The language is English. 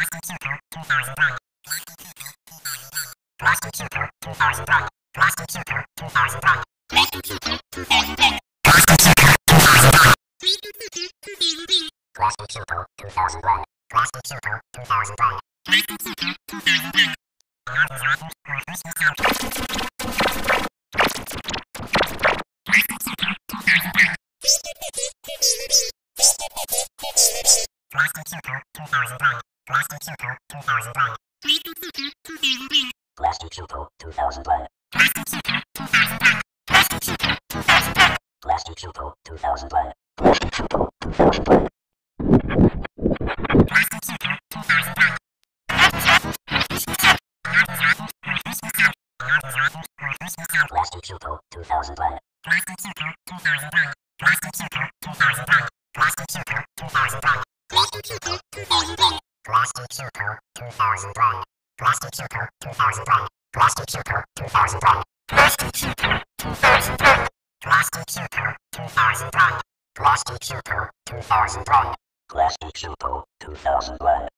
Klasky Csupo 2001. Klasky Csupo 2001. Klasky Csupo 2001. Klasky Csupo 2001. Klasky Csupo 2001. Klasky Csupo 2001. Klasky Csupo 2001. Klasky Csupo 2001. Another writer for Christmas out. Klasky Csupo 2001. Klasky Csupo 2001. Klasky Csupo 2001. Klasky Csupo 2001. Klasky Csupo 2001. Klasky Csupo 2001. Klasky Csupo 2001. Klasky Csupo 2001. Klasky Csupo 2001. Klasky Csupo 2001. Klasky Csupo 2001. Klasky Csupo 2001. Klasky Csupo 2001. Klasky Csupo 2001. Klasky Csupo 2001. Klasky Csupo 2001. Klasky Csupo 2001. Klasky Csupo 2001. Klasky Csupo 2001. Klasky Csupo 2001. Klasky Csupo 2001.